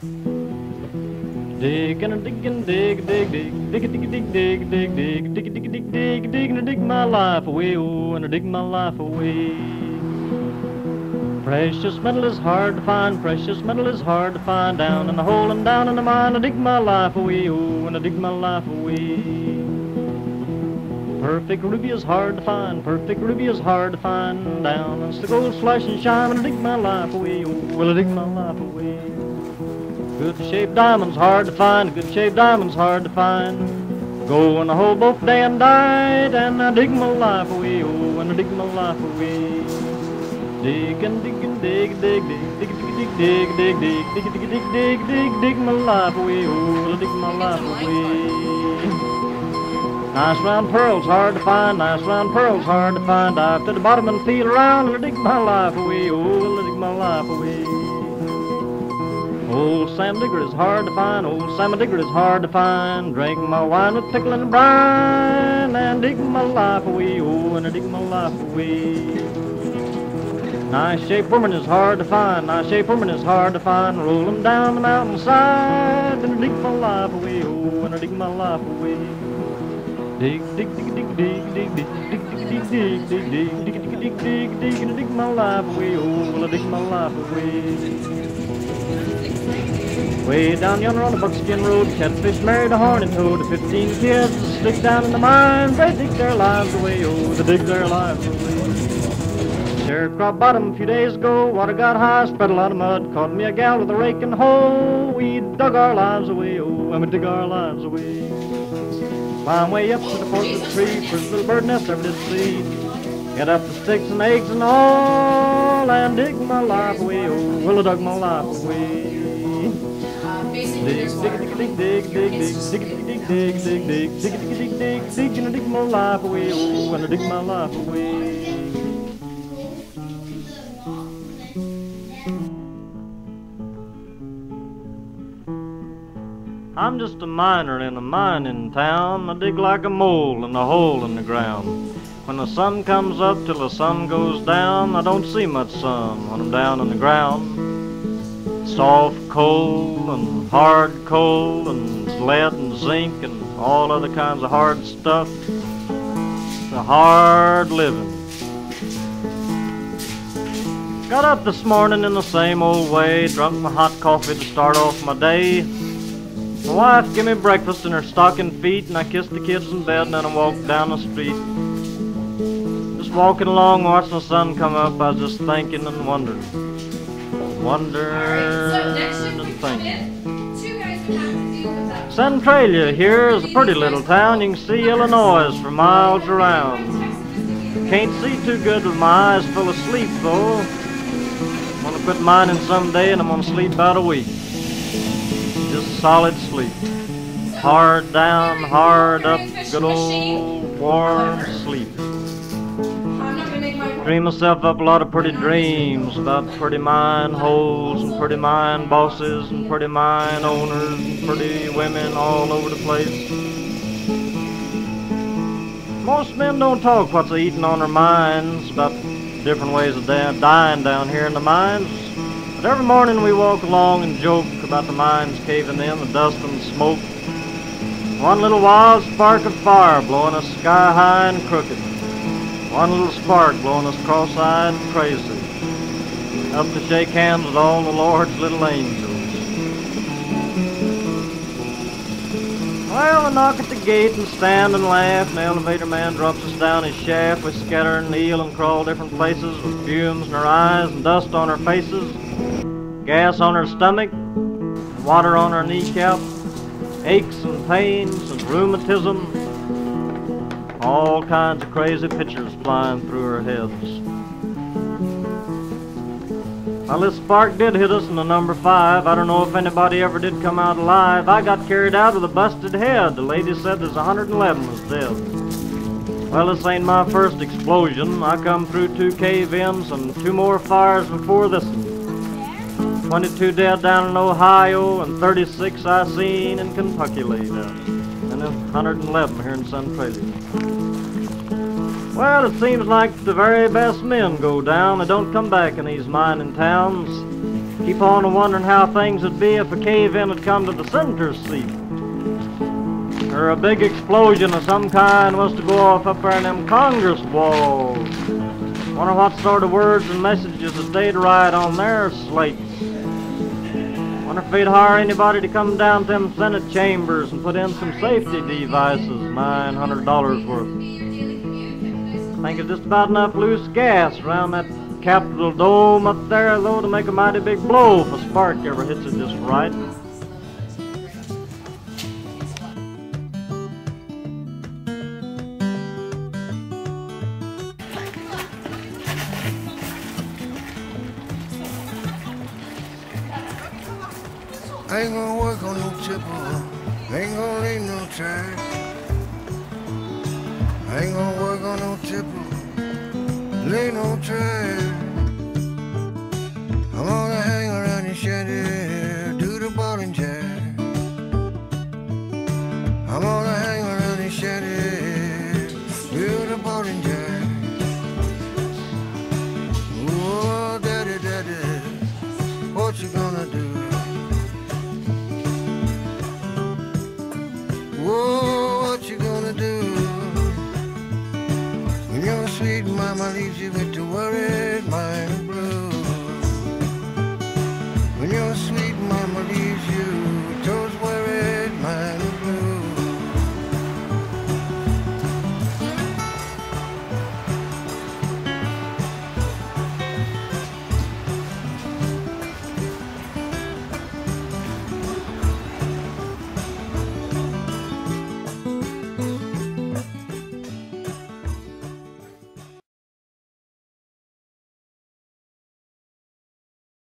Dig and a dig and dig, dig, dig, dig, dig, dig, dig, dig, dig, dig, dig, dig, dig, dig, and dig my life away, oh, and dig my life away. Precious metal is hard to find, precious metal is hard to find down in the hole and down in the mine. I dig my life away, oh, and I dig my life away. Perfect ruby is hard to find, perfect ruby is hard to find down. It's the gold flash and shine, and I dig my life away, oh, well, I dig my life away. Good shaped diamonds hard to find, good shaped diamonds hard to find. Go in the hole both day and night, and I dig my life away, oh, and I dig my life away. Dig and dig and dig, dig, dig, dig, dig, dig, dig, dig, dig, dig, dig, dig, dig, dig, dig my life away, oh, I dig my life away. Nice round pearls hard to find, nice round pearls hard to find. Dive to the bottom and feel around, and I dig my life away, oh, I dig my life away. Old Sam Digger is hard to find, old Sam Digger is hard to find. Drink my wine with pickle and brine, and dig my life away, oh, and I dig my life away. Nice shaped woman is hard to find, nice shaped woman is hard to find. Roll 'em down the mountainside, and I dig my life away, oh, and I dig my life away. Dig, dig, dig, dig, dig, dig, dig, dig, dig, dig, dig, dig, dig, dig, dig, dig, dig, dig, dig my life away, oh, well, I dig my life away. Way down yonder on the buckskin road, catfish married a horny toad, fifteen kids stick down in the mines, they dig their lives away, oh, they dig their lives away. Sharecrop bottom a few days ago, water got high, spread a lot of mud, caught me a gal with a rake and hoe, we dug our lives away, oh, and we dig our lives away. Climb way up to the fork of the tree, first little bird nest ever did see. Get up the sticks and eggs and all, and dig my life away, oh, well, I dug my life away. Dig, dig, dig, dig, dig, dig, dig, dig, dig, dig, dig, dig, dig, and I dig my life away, oh, and I dig my life away. I'm just a miner in a mining town. I dig like a mole in a hole in the ground. When the sun comes up till the sun goes down, I don't see much sun when I'm down in the ground. Soft coal and hard coal and lead and zinc and all other kinds of hard stuff. The hard living. Got up this morning in the same old way, drunk my hot coffee to start off my day. My wife gave me breakfast in her stocking feet, and I kissed the kids in bed, and then I walked down the street. Just walking along, watching the sun come up, I was just thinking and wondering. Wondering and thinking. Centralia here is a pretty little town. You can see Illinois for miles around. Can't see too good with my eyes full of sleep, though. I'm gonna quit mining someday, and I'm gonna sleep about a week just solid sleep. Hard down, hard up, good old warm sleep. Dream myself up a lot of pretty dreams about pretty mine holes and pretty mine bosses and pretty mine owners and pretty women all over the place. Most men don't talk what they're eating on their minds about different ways of dying down here in the mines. But every morning we walk along and joke about the mines caving in, the dust and the smoke. One little wild spark of fire blowing us sky high and crooked. One little spark blowing us cross-eyed and crazy. Up to shake hands with all the Lord's little angels. Well, I knock at the gate and stand and laugh, and the elevator man drops us down his shaft. We scatter and kneel and crawl different places with fumes in our eyes and dust on our faces, gas on our stomach, water on our kneecap, aches and pains and rheumatism, all kinds of crazy pictures flying through our heads. Well, this spark did hit us in the number five. I don't know if anybody ever did come out alive. I got carried out with a busted head. The lady said there's 111 was dead. Well, this ain't my first explosion. I come through two cave-ins and two more fires before this one. 22 dead down in Ohio and 36 I seen in Kentucky out. And then 111 here in Centralia. Well, it seems like the very best men go down. and don't come back in these mining towns. Keep on wondering how things would be if a cave-in had come to the center seat. Or a big explosion of some kind was to go off up there in them Congress walls. Wonder what sort of words and messages that they'd write on their slates. Wonder if they'd hire anybody to come down to them Senate chambers and put in some safety devices, $900 worth. I Think it's just about enough loose gas around that Capitol dome up there, though, to make a mighty big blow if a spark ever hits it just right. Ain't gonna work on no tipper, uh, ain't gonna lay no track. Ain't gonna work on no tipper, uh, lay no track. I'm gonna Whoa, what you gonna do? When your sweet mama leaves you with the worried